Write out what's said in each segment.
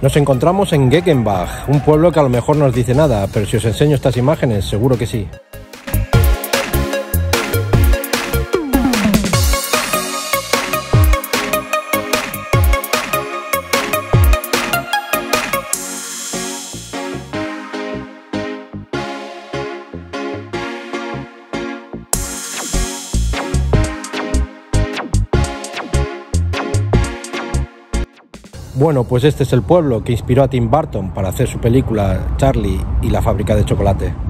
Nos encontramos en Geckenbach, un pueblo que a lo mejor no nos dice nada, pero si os enseño estas imágenes, seguro que sí. Bueno, pues este es el pueblo que inspiró a Tim Burton para hacer su película Charlie y la fábrica de chocolate.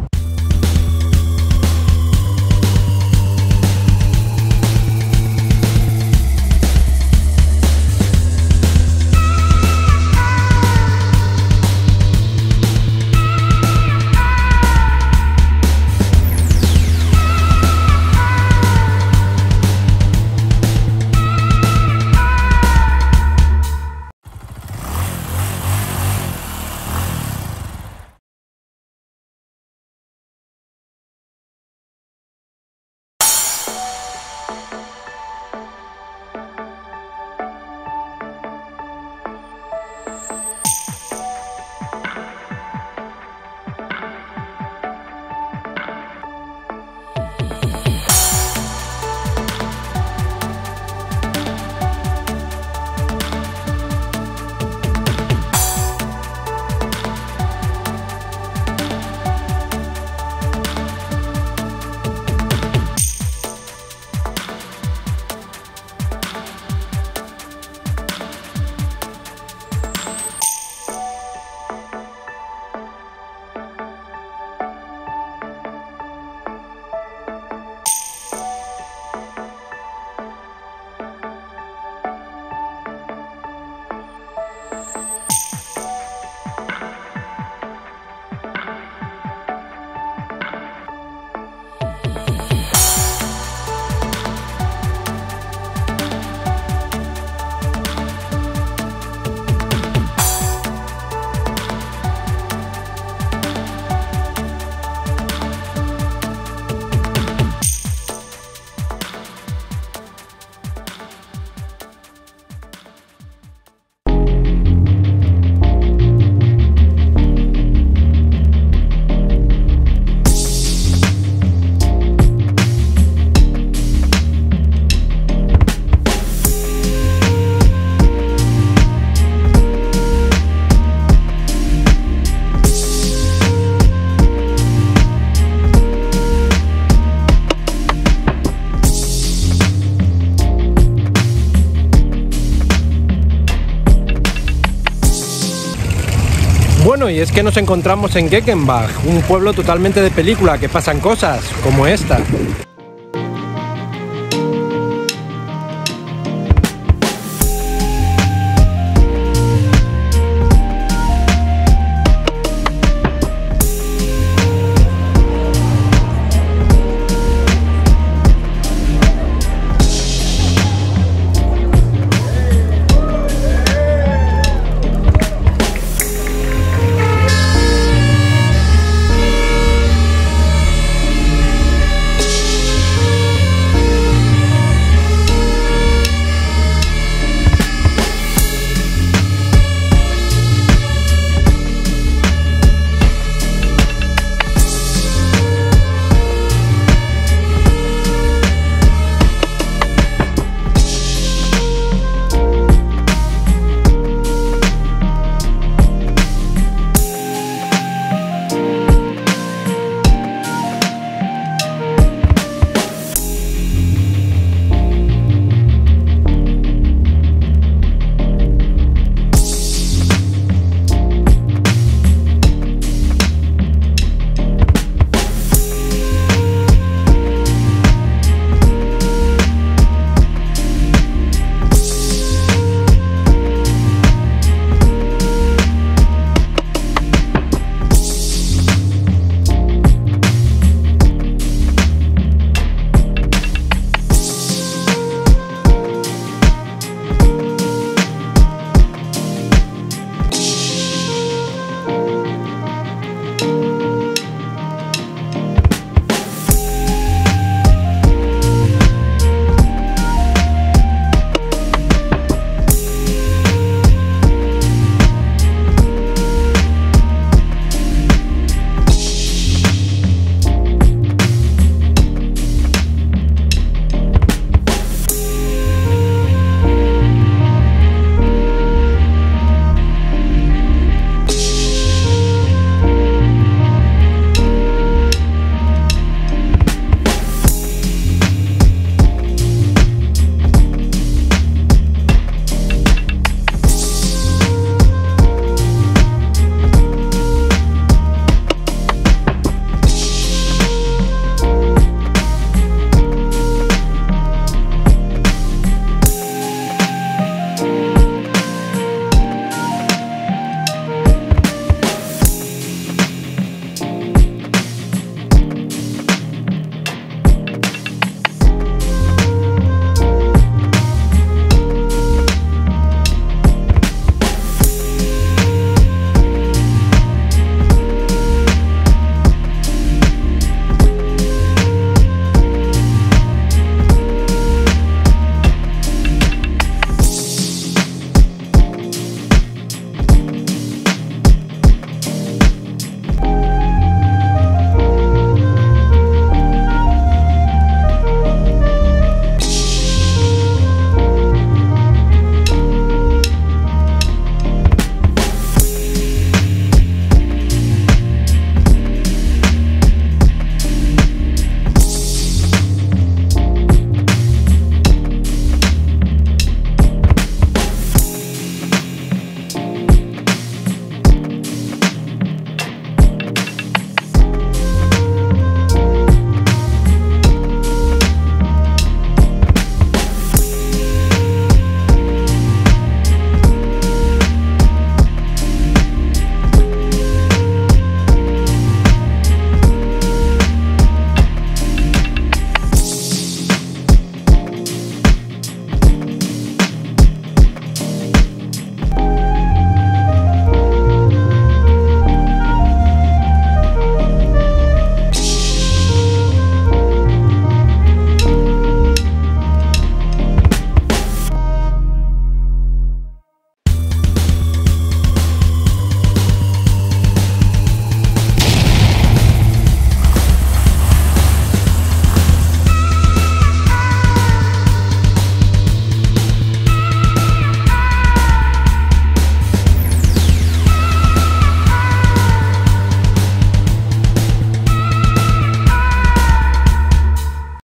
Y es que nos encontramos en Geckenbach, un pueblo totalmente de película, que pasan cosas como esta.